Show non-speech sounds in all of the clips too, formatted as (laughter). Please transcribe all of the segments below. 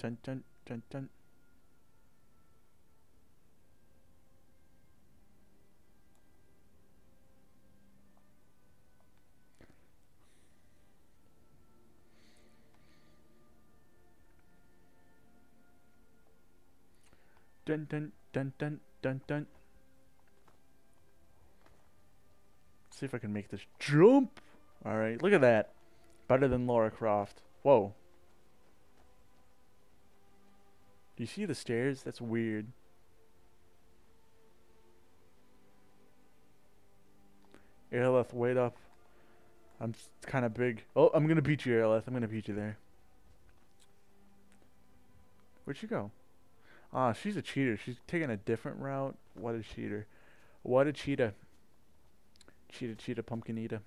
Dun dun dun dun. Dun dun dun dun dun dun. See if I can make this jump. All right, look at that. Better than Laura Croft. Whoa. Do you see the stairs? That's weird. Aerolith, wait up. I'm kind of big. Oh, I'm gonna beat you, Aerolith. I'm gonna beat you there. Where'd she go? Ah, she's a cheater. She's taking a different route. What a cheater. What a cheetah. Cheetah, cheetah, pumpkin eater.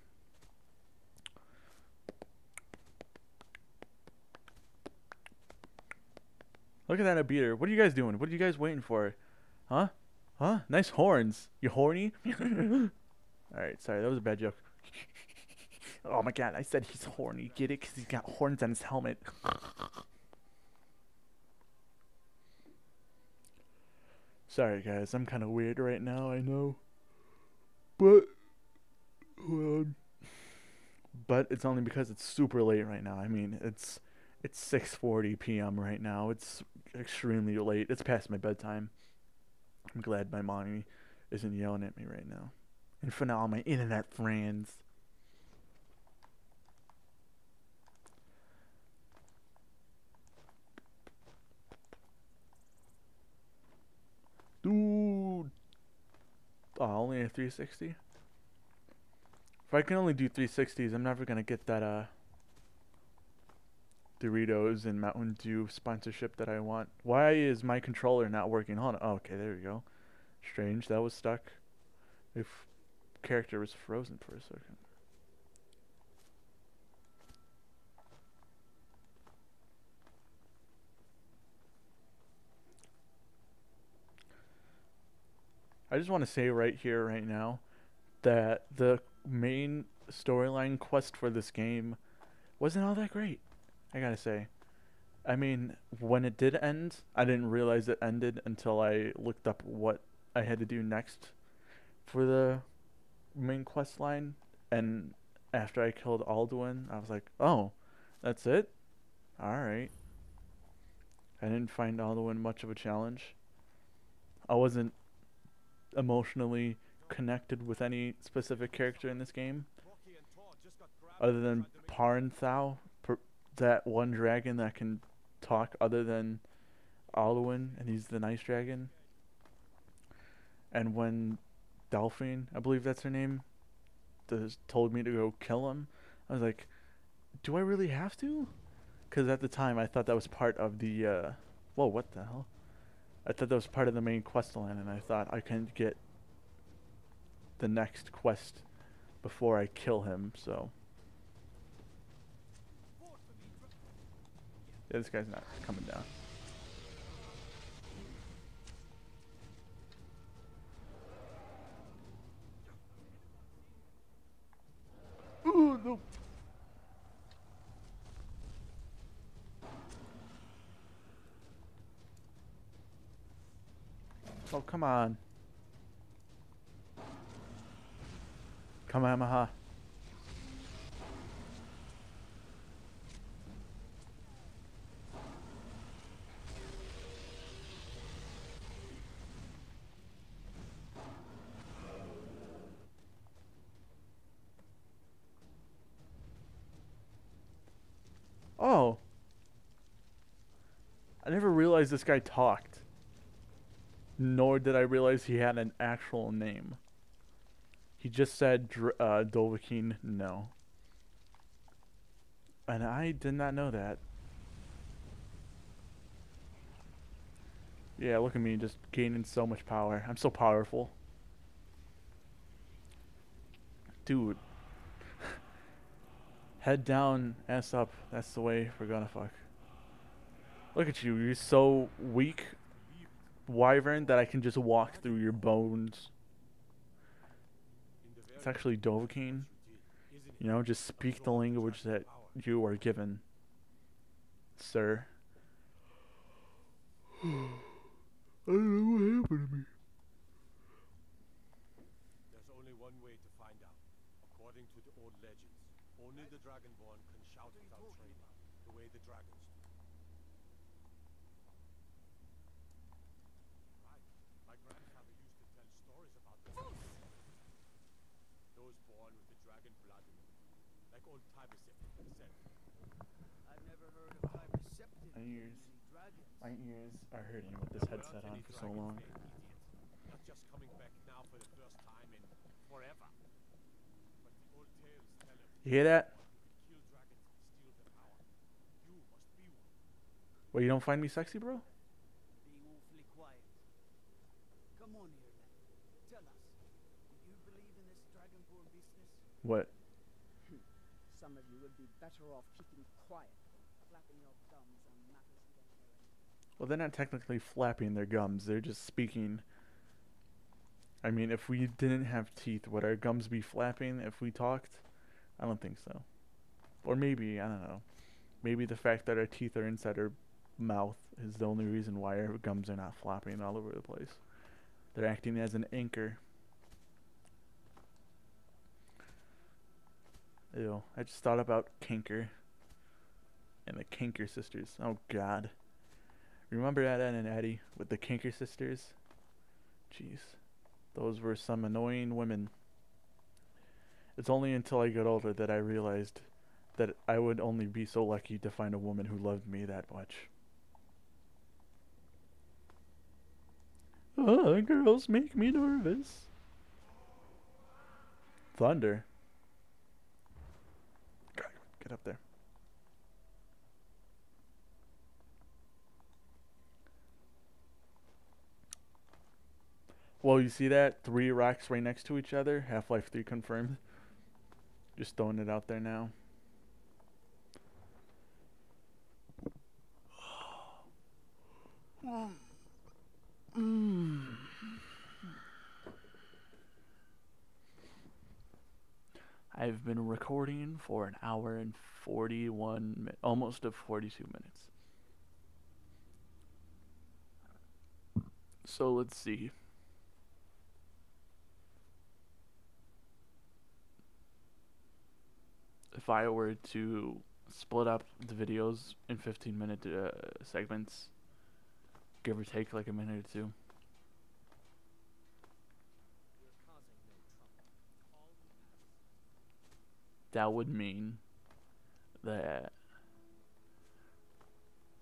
Look at that a beater. What are you guys doing? What are you guys waiting for? Huh? Huh? Nice horns. You horny? (laughs) Alright, sorry, that was a bad joke. oh my god, I said he's horny. Get it? Because he's got horns on his helmet. sorry, guys. I'm kind of weird right now, I know. But. Well, but it's only because it's super late right now. I mean, it's it's 6:40 p.m. right now. It's extremely late. It's past my bedtime. I'm glad my mommy isn't yelling at me right now. And for now, all my internet friends. Dude. Oh, only a 360? If I can only do 360s, I'm never going to get that, uh, Doritos and Mountain Dew sponsorship that I want. Why is my controller not working? On. Oh, okay, there we go. Strange, that was stuck. If character was frozen for a second. I just want to say right here, right now, that the main storyline quest for this game wasn't all that great. I gotta say. I mean, when it did end, I didn't realize it ended until I looked up what I had to do next for the main quest line. And after I killed Alduin, I was like, oh, that's it? Alright. I didn't find Alduin much of a challenge. I wasn't emotionally connected with any specific character in this game. Other than Parenthal, that one dragon that can talk other than Alduin, and he's the nice dragon. And when Delphine, I believe that's her name, does, told me to go kill him, I was like, do I really have to? Because at the time I thought that was part of the, uh, whoa, what the hell? I thought that was part of the main quest line, and I thought I couldn't get the next quest before I kill him, so. Yeah, this guy's not coming down. Ooh, no. Oh, come on. Come on, Maha. Oh. I never realized this guy talked. Nor did I realize he had an actual name. He just said uh, Dovahkiin no. And I did not know that. Yeah, look at me just gaining so much power. I'm so powerful. Dude. (laughs) Head down, ass up. That's the way we're gonna fuck. Look at you. You're so weak, wyvern, that I can just walk through your bones. It's actually Dovahkiin. You know, just speak the language that you are given, sir. I don't know what happened to me. There's only one way to find out. According to the old legends, only the Dragonborn can shout without training, the way the dragons do. Right. My grandfather used to tell stories about them. Those born with the dragon blood in them. Like old Tiber Septim said. I've never heard of high receptive My ears. My ears are hurting with this headset on for so long. fang idiots. Not just coming back now for the first time in forever. But the old tales tell of You hear that? kill dragons and steal their power. You must be one. Well, you don't find me sexy, bro? Being better off keeping quiet, flapping your gums on matters. Well, they're not technically flapping their gums. They're just speaking. I mean, if we didn't have teeth, would our gums be flapping if we talked? I don't think so. Or maybe, I don't know. Maybe the fact that our teeth are inside our mouth is the only reason why our gums are not flopping all over the place. They're acting as an anchor. Ew, I just thought about Kanker and the Kanker sisters. Oh god. Remember Ed, and Eddie with the Kinker sisters? Jeez. Those were some annoying women. It's only until I got older that I realized that I would only be so lucky to find a woman who loved me that much. Oh, girls make me nervous. Thunder. Up there. Well, you see that? Three rocks right next to each other. Half Life 3 confirmed. Just throwing it out there now. (sighs) Mm. I've been recording for an hour and 41 almost of 42 minutes. So let's see. If I were to split up the videos in 15 minute uh, segments, give or take like a minute or two, that would mean that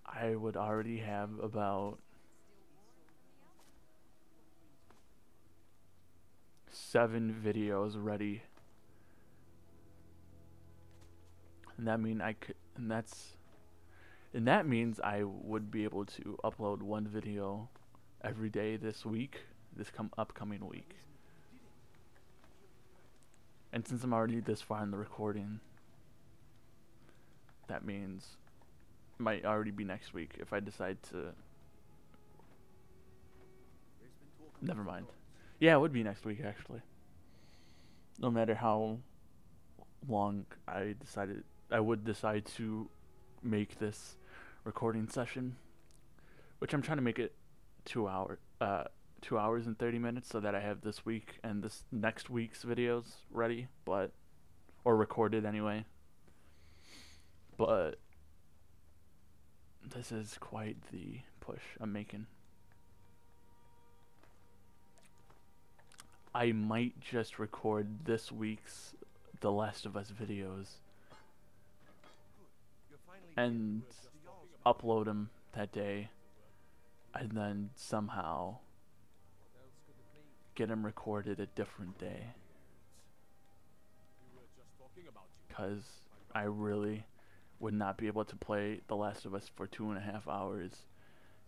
I would already have about seven videos ready. And that mean I could and that's and that means I would be able to upload one video every day this week, this come upcoming week. And since I'm already this far in the recording, that means it might already be next week if I decide to. Never mind. Yeah, it would be next week actually. No matter how long I decided, I would decide to make this recording session, which I'm trying to make it two hour, uh, two hours and thirty minutes, so that I have this week and this next week's videos ready, but or recorded anyway. But this is quite the push I'm making. I might just record this week's The Last of Us videos and upload them that day, and then somehow get them recorded a different day. Because I really would not be able to play The Last of Us for two and a half hours,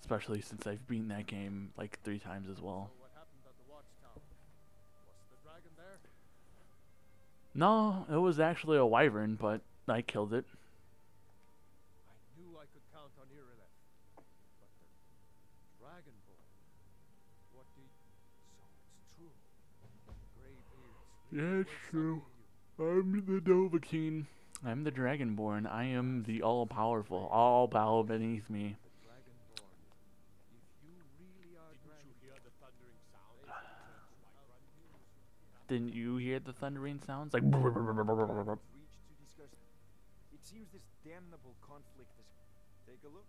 especially since I've beaten that game like three times as well. No, it was actually a wyvern, but I killed it. Yeah, it's true. I'm the Dovahkiin. I'm the Dragonborn. I am the all-powerful. All bow beneath me. Didn't you hear the thundering sounds? Like. It seems this damnable conflict is. Take a look.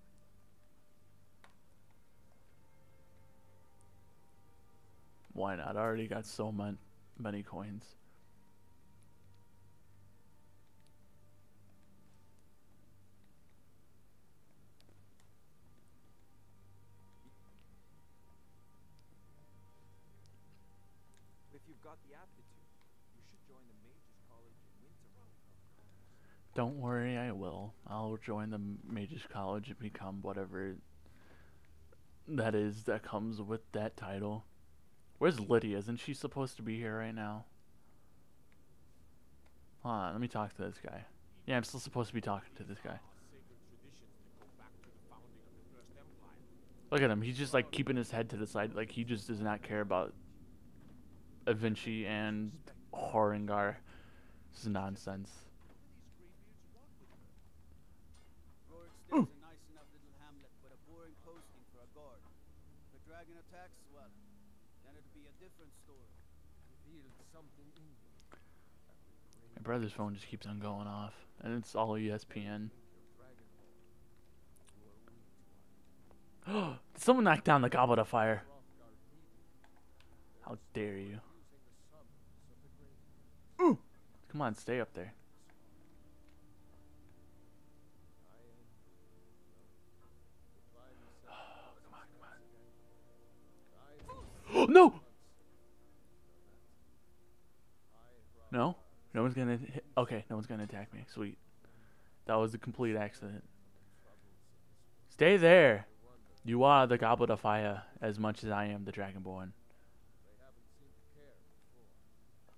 Why not? I already got so much many coins. If you've got the aptitude, you should join the Mages College in Winter. Don't worry, I will. I'll join the Mages College and become whatever that is that comes with that title. Where's Lydia? Isn't she supposed to be here right now? Hold on, let me talk to this guy. Yeah, I'm still supposed to be talking to this guy. Look at him. He's just like keeping his head to the side. Like he just does not care about Avinci and Horingar. This is nonsense. Rorikstead's a nice enough little hamlet, but a boring posting for a guard. If a dragon attacks, well, then it'll be a different story. Revealed something in you. My brother's phone just keeps on going off, and it's all ESPN. (gasps) Someone knock down the goblet of fire? How dare you? Ooh! Come on, stay up there. (gasps) no! No? No one's gonna hit. Okay, no one's gonna attack me. Sweet. That was a complete accident. Stay there! You are the Goblet of Fire as much as I am the Dragonborn.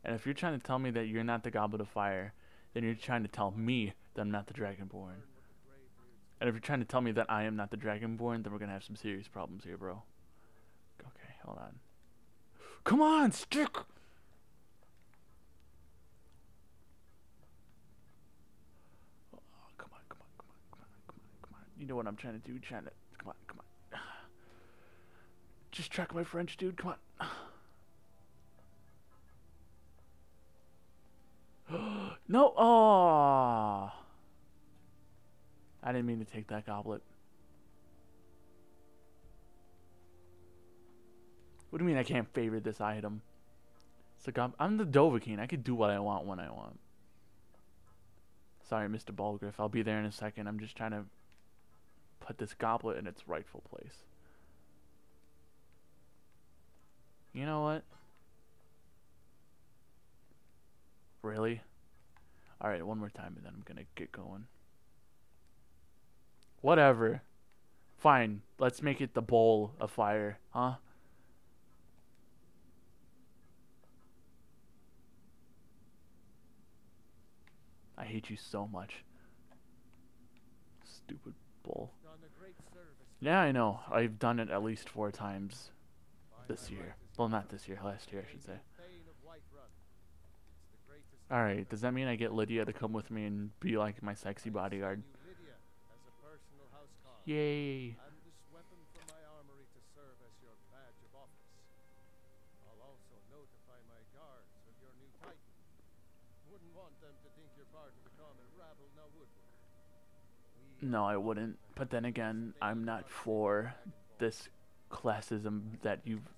And if you're trying to tell me that you're not the Goblet of Fire, then you're trying to tell me that I'm not the Dragonborn. And if you're trying to tell me that I am not the Dragonborn, then we're gonna have some serious problems here, bro. Okay, hold on. Come on, stick! Oh, come on, come on, come on, come on, come on, come on. You know what I'm trying to do? Trying to. Come on, come on. Just track my French, dude. Come on. (gasps) no. Oh. I didn't mean to take that goblet. What do you mean I can't favorite this item? It's like I'm, I'm the Dovahkiin. I can do what I want when I want. Sorry, Mr. Balgriff. I'll be there in a second. I'm just trying to put this goblet in its rightful place. You know what? Really? Alright, one more time and then I'm gonna get going. Whatever. Fine. Let's make it the bowl of fire, huh? I hate you so much. Stupid bull. Yeah, I know. I've done it at least four times this year. Well, not this year, last year, I should say. Alright, does that mean I get Lydia to come with me and be like my sexy bodyguard? Yay! No, I wouldn't. But then again, I'm not for this classism that you've